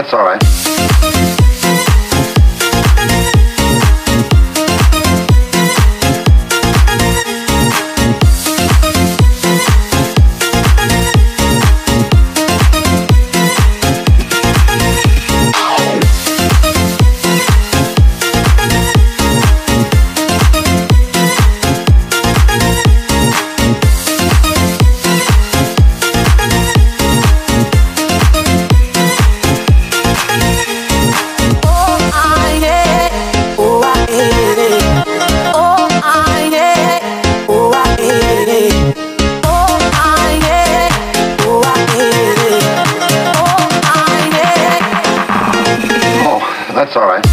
That's all right. That's all right.